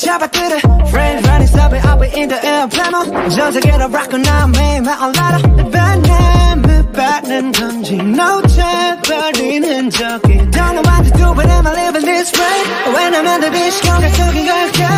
잡아들어 Friends running stop it up in the air plano 전 세계로 rock 나 매일 name, 반함을 받는 건지. No 재버리는 적이. Don't know what to do but I'm living this way. When I'm under this 감각적인 걸까